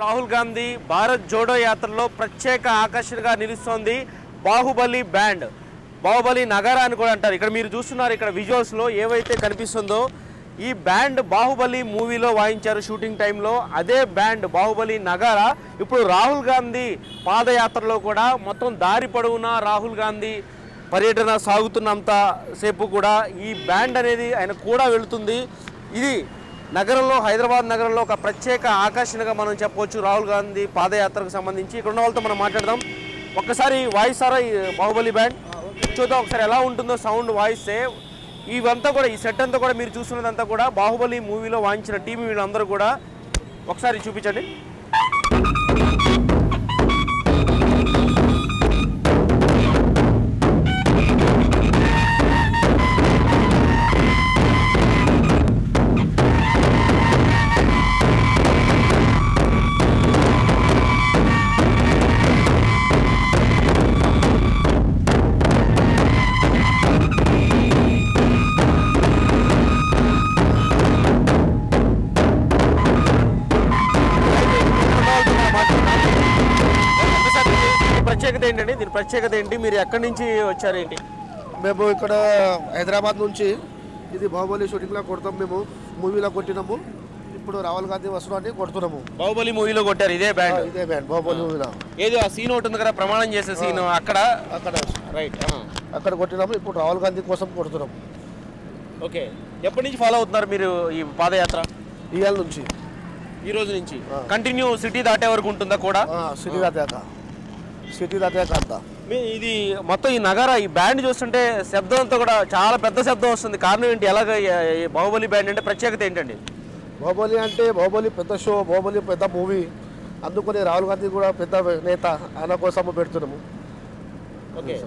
రాహుల్ గాంధీ భారత్ జోడో యాత్రలో ప్రత్యేక ఆకర్షణగా నిలుస్తోంది బాహుబలి బ్యాండ్. బాహుబలి నగర అని కూడా అంటారు. ఇక్కడ మీరు చూస్తున్నారు ఇక్కడ విజువల్స్లో ఏవైతే కనిపిస్తుందో ఈ బ్యాండ్ బాహుబలి మూవీలో వాయించారు షూటింగ్ టైంలో. అదే బ్యాండ్ బాహుబలి నగర. ఇప్పుడు రాహుల్ గాంధీ పాదయాత్రలో కూడా మొత్తం దారి పొడవునా రాహుల్ గాంధీ పర్యటన సాగుతున్నంత సేపు కూడా ఈ బ్యాండ్ అనేది ఆయన కూడా వెళుతుంది. ఇది నగరంలో హైదరాబాద్ నగరంలో ఒక ప్రత్యేక ఆకర్షణగా మనం చెప్పవచ్చు. రాహుల్ గాంధీ పాదయాత్రకు సంబంధించి ఇక్కడ ఉన్న వాళ్ళతో మనం మాట్లాడదాం. ఒక్కసారి వాయిస్ సారా ఈ బాహుబలి బ్యాండ్? చూద్దాం ఒకసారి ఎలా ఉంటుందో సౌండ్ వాయిస్తే ఇవంతా కూడా ఈ సెట్ అంతా కూడా మీరు చూస్తున్నదంతా కూడా బాహుబలి మూవీలో వాయించిన టీం వీళ్ళందరూ కూడా ఒకసారి చూపించండి. ప్రత్యేకత ఏంటండి? దీని ప్రత్యేకత ఏంటి? మీరు ఎక్కడి నుంచి వచ్చారేంటి? మేము ఇక్కడ హైదరాబాద్ నుంచి ఇది బాహుబలి షూటింగ్లో కొడతాం మేము. మూవీలో కొట్టినాము. ఇప్పుడు రాహుల్ గాంధీ వస్తున్నాన్ని కొడుతున్నాము. బాహుబలి మూవీలో కొట్టారు. ఇదే బ్యాండ్ ఇదే బ్యాండ్ బాహుబలి మూవీలో ఏదో? ఆ సీన్ ఒకటి ఉంది కదా ప్రమాణం చేసే సీన్ అక్కడ? అక్కడ. రైట్ అక్కడ కొట్టినాము. ఇప్పుడు రాహుల్ గాంధీ కోసం కొడుతున్నాం ఓకే. ఎప్పటి నుంచి ఫాలో అవుతున్నారు మీరు ఈ పాదయాత్ర? ఇవాళ నుంచి. ఈ రోజు నుంచి. కంటిన్యూ సిటీ దాటే వరకు ఉంటుందా కూడా? సిటీ దాటాక సిటీ దాటాక అంతా. మీ- ఇది మొత్తం ఈ నగర ఈ బ్యాండ్ చూస్తుంటే శబ్దం అంతా కూడా చాలా పెద్ద శబ్దం వస్తుంది. కారణం ఏంటి? ఎలాగ ఈ బాహుబలి బ్యాండ్ అంటే ప్రత్యేకత ఏంటండి? బాహుబలి అంటే బాహుబలి పెద్ద షో బాహుబలి పెద్ద మూవీ. అందుకని రాహుల్ గాంధీ కూడా పెద్ద నేత ఆయన కోసం పెడుతున్నాము. ఓకే.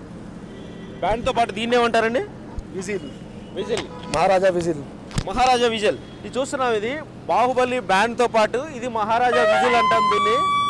బ్యాండ్తో పాటు దీన్ని ఏమంటారండి? Whistle. Whistle. Maharaja whistle. Maharaja whistle. ఇది చూస్తున్నాం ఇది. బాహుబలి బ్యాండ్తో పాటు ఇది మహారాజా విజిల్ అంటాం దీన్ని.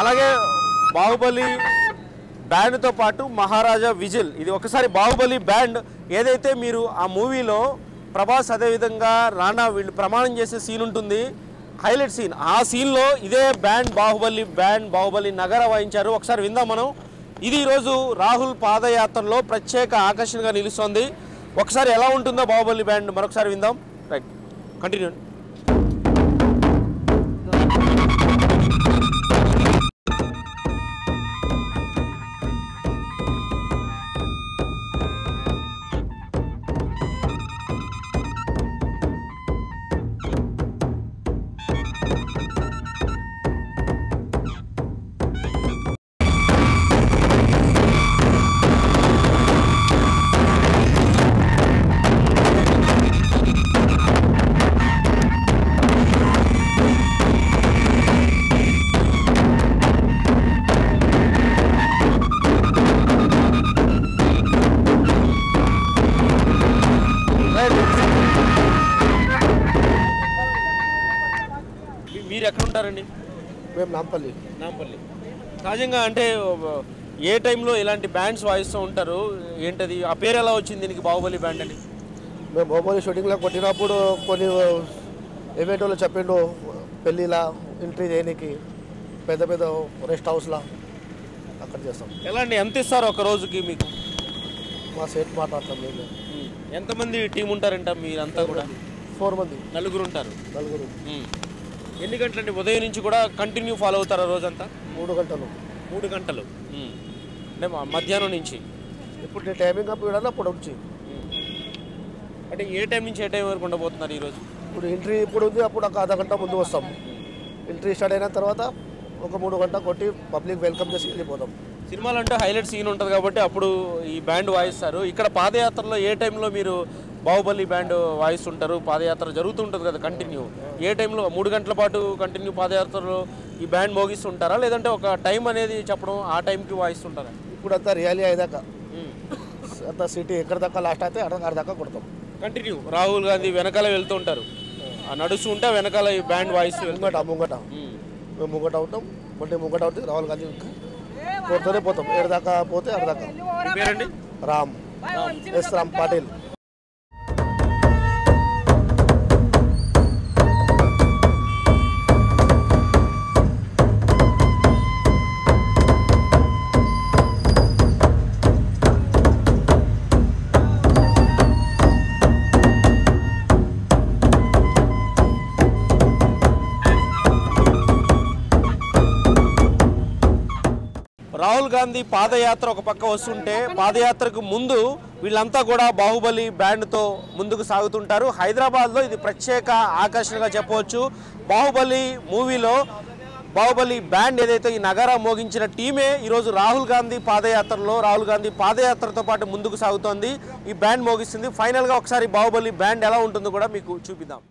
అలాగే బాహుబలి బ్యాండ్తో పాటు మహారాజా విజిల్. ఇది ఒకసారి బాహుబలి బ్యాండ్ ఏదైతే మీరు ఆ మూవీలో ప్రభాస్ అదేవిధంగా రానా వీళ్ళు ప్రమాణం చేసే సీన్ ఉంటుంది హైలైట్ సీన్. ఆ సీన్లో ఇదే బ్యాండ్ బాహుబలి బ్యాండ్ బాహుబలి నగర వాయించారు. ఒకసారి విందాం మనం. ఇది ఈరోజు రాహుల్ పాదయాత్రలో ప్రత్యేక ఆకర్షణగా నిలుస్తోంది. ఒకసారి ఎలా ఉంటుందో బాహుబలి బ్యాండ్ మరొకసారి విందాం. Right continue. మీరు ఎక్కడ ఉంటారండి మేము నాంపల్లి. నాంపల్లి. సహజంగా అంటే ఏ టైంలో ఇలాంటి బ్యాండ్స్ వాయిస్తూ ఉంటారు? ఏంటది? ఆ పేరు ఎలా వచ్చింది దీనికి బాహుబలి బ్యాండ్ అని? మేము బాహుబలి షూటింగ్లో కొట్టినప్పుడు కొన్ని ఈవెంట్ వాళ్ళు చెప్పిండు. పెళ్ళిలా ఎంట్రీ చేయడానికి పెద్ద పెద్ద రెస్ట్ హౌస్లా అక్కడ చేస్తాం. ఎలా అండి ఎంత ఇస్తారు ఒక రోజుకి మీకు? మా సేట్ మాట్లాడతాం మేము ఎంతమంది టీం ఉంటారంట మీరంతా కూడా? ఫోర్ మంది నలుగురు ఉంటారు. నలుగురు. ఎన్ని గంటలండి? ఉదయం నుంచి కూడా కంటిన్యూ ఫాలో అవుతారా రోజంతా? మూడు గంటలు. మూడు గంటలు. అంటే మ- మధ్యాహ్నం నుంచి? ఇప్పుడు నేను టైమింగ్ అప్ ఇవ్వడాలి అప్పుడు వచ్చి. అంటే ఏ టైం నుంచి ఏ టైం వరకు ఉండబోతున్నారు ఈరోజు? ఇప్పుడు ఎంట్రీ ఇప్పుడు ఉంది అప్పుడు ఒక అర్ధ గంట ముందు వస్తాం. ఎంట్రీ స్టార్ట్ అయిన తర్వాత ఒక మూడు గంట కొట్టి పబ్లిక్ వెల్కమ్ చేసి వెళ్ళిపోతాం. సినిమాలు అంటే హైలైట్ సీన్ ఉంటుంది కాబట్టి అప్పుడు ఈ బ్యాండ్ వాయిస్తారు. ఇక్కడ పాదయాత్రలో ఏ టైంలో మీరు బాహుబలి బ్యాండ్ వాయిస్తుంటారు పాదయాత్ర జరుగుతుంటుంది కదా కంటిన్యూ ఏ టైంలో మూడు గంటల పాటు కంటిన్యూ పాదయాత్రలో ఈ బ్యాండ్ మోగిస్తుంటారా లేదంటే ఒక టైం అనేది చెప్పడం ఆ టైంకి వాయిస్తుంటారా ఇప్పుడు అంతా రియాలీ అయ్యేదాకా అంత సిటీ ఎక్కడ దాకా లాస్ట్ అయితే అక్కడ దాకా కొడతాం కంటిన్యూ రాహుల్ గాంధీ వెనకాల వెళ్తూ ఉంటారు ఆ నడుస్తూ ఉంటే వెనకాల ఈ బ్యాండ్ వాయిస్ ముంగట ముంగట మేము ముంగట ఉంటాం మళ్ళీ ముంగట అవుతుంది రాహుల్ గాంధీ కొడుతూనే పోతాం ఏడు దాకా పోతే అక్కడ దాకా రామ్ ఎస్ రామ్ పాటిల్ గాంధీ పాదయాత్ర ఒక పక్క వస్తుంటే పాదయాత్రకు ముందు వీళ్ళంతా కూడా బాహుబలి బ్యాండ్తో ముందుకు సాగుతుంటారు. హైదరాబాద్లో ఇది ప్రత్యేక ఆకర్షణగా చెప్పవచ్చు. బాహుబలి మూవీలో బాహుబలి బ్యాండ్ ఏదైతే ఈ నగరం మోగించిన టీమే ఈరోజు రాహుల్ గాంధీ పాదయాత్రలో రాహుల్ గాంధీ పాదయాత్రతో పాటు ముందుకు సాగుతోంది. ఈ బ్యాండ్ మోగిస్తుంది. ఫైనల్గా ఒకసారి బాహుబలి బ్యాండ్ ఎలా ఉంటుందో కూడా మీకు చూపిద్దాం.